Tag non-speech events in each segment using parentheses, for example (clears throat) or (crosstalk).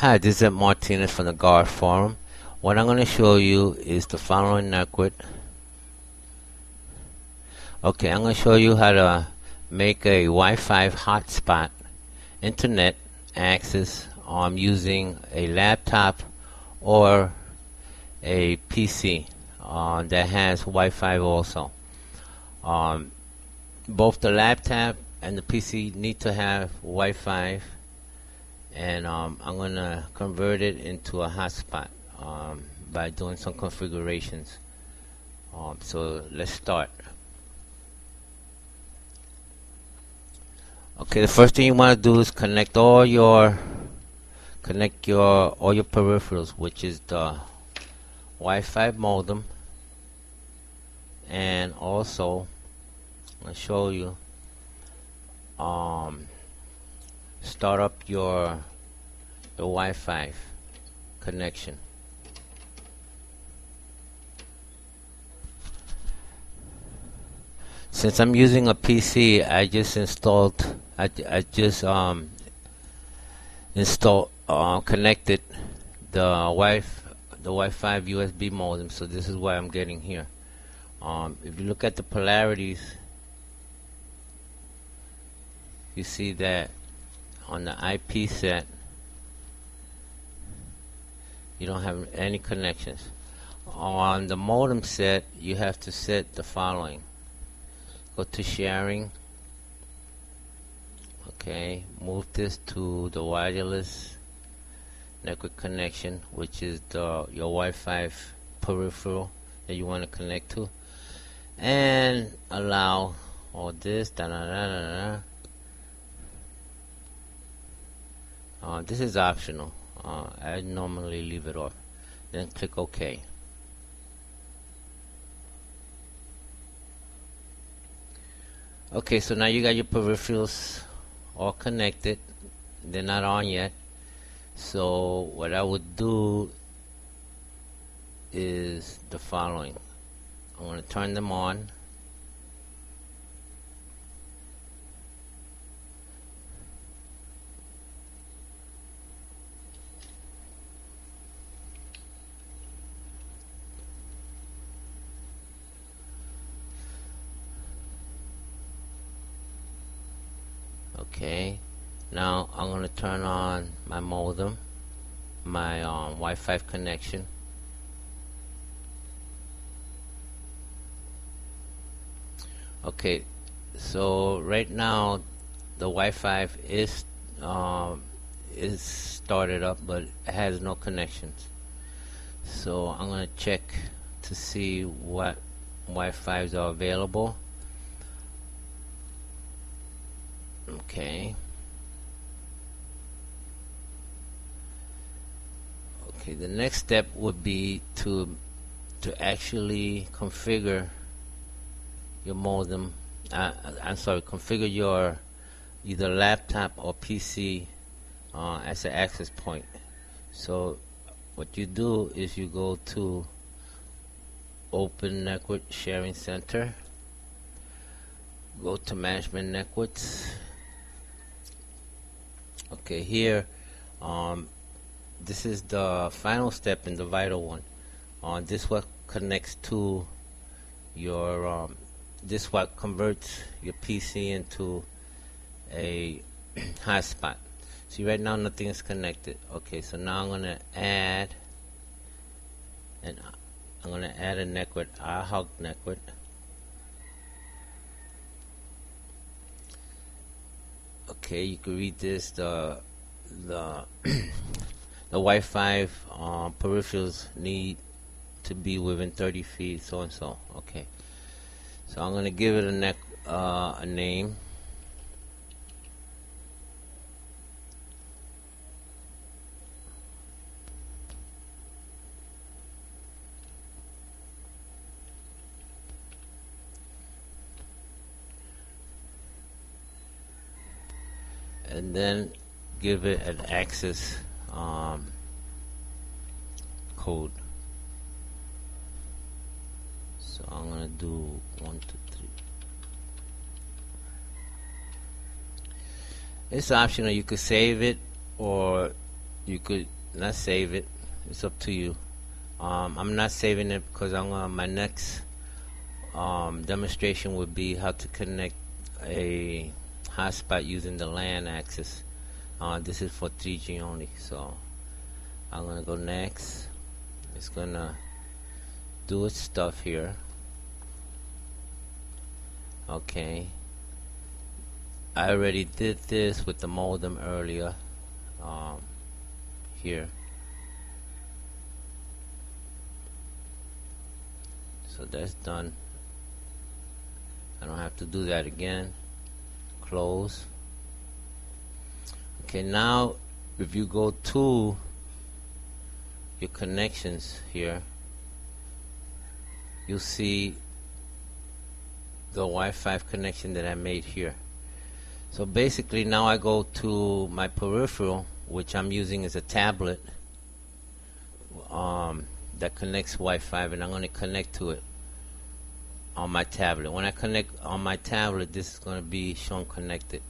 Hi, this is Martinez from the Guard Forum. What I'm going to show you is the following network. Okay, I'm going to show you how to make a Wi-Fi hotspot internet access um, using a laptop or a PC uh, that has Wi-Fi also. Um, both the laptop and the PC need to have Wi-Fi and um, I'm going to convert it into a hotspot um, by doing some configurations. Um, so let's start. Okay, the first thing you want to do is connect all your connect your all your peripherals, which is the Wi-Fi modem, and also I'll show you um, start up your the Wi-Fi connection. Since I'm using a PC, I just installed, I, I just um, installed, uh, connected the Wi the Wi-Fi USB modem. So this is what I'm getting here. Um, if you look at the polarities, you see that on the IP set you don't have any connections. On the modem set you have to set the following. Go to sharing. Okay move this to the wireless network connection which is the your Wi-Fi peripheral that you want to connect to. And allow all this da, da, da, da, da. Uh, this is optional. Uh, I normally leave it off. Then click OK. Okay, so now you got your peripherals all connected. They're not on yet. So what I would do is the following. I want to turn them on. Okay. Now I'm going to turn on my modem my um, Wi-Fi connection. Okay. So right now the Wi-Fi is um, is started up but has no connections. So I'm going to check to see what Wi-Fi's are available okay. Okay the next step would be to to actually configure your modem uh, I'm sorry configure your either laptop or PC uh, as an access point. So what you do is you go to open network sharing center go to management networks okay here um, this is the final step in the vital one. Uh, this what connects to your um, this what converts your PC into a (clears throat) hotspot see right now nothing is connected. Okay so now I'm gonna add and I'm gonna add a network ad hoc network okay you can read this the the (clears throat) the Wi-Fi um, peripherals need to be within 30 feet so and so okay. So I'm gonna give it a neck uh, a name and then give it an access um, code so I'm gonna do one two three it's optional you could save it or you could not save it. It's up to you. Um, I'm not saving it because I'm uh, my next um, demonstration would be how to connect a hotspot using the LAN access. Uh, this is for 3G only, so I'm gonna go next. It's gonna do its stuff here. Okay. I already did this with the modem earlier. Um, here. So that's done. I don't have to do that again. Close. Okay, now if you go to your connections here, you'll see the Wi-Fi connection that I made here. So basically now I go to my peripheral, which I'm using as a tablet um, that connects Wi-Fi, and I'm going to connect to it on my tablet. When I connect on my tablet, this is going to be shown connected.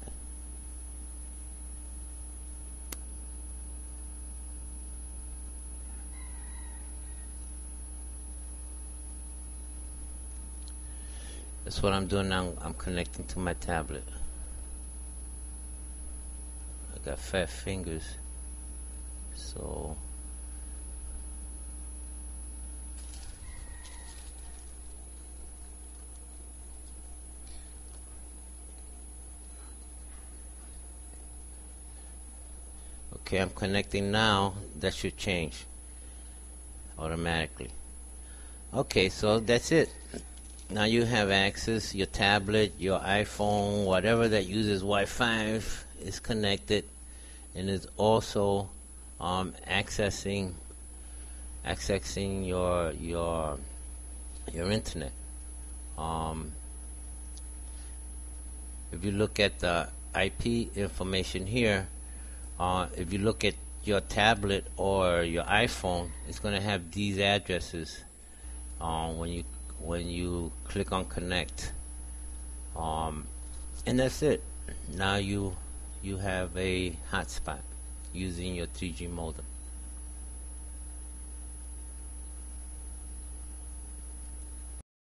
That's what I'm doing now. I'm connecting to my tablet. I got fat fingers. So Okay, I'm connecting now. That should change automatically. Okay, so that's it. Now you have access, your tablet, your iPhone, whatever that uses Wi-Fi is connected and is also um, accessing accessing your your your internet. Um, if you look at the IP information here, uh, if you look at your tablet or your iPhone, it's going to have these addresses uh, when you when you click on connect. Um, and that's it. Now you you have a hotspot using your 3G modem.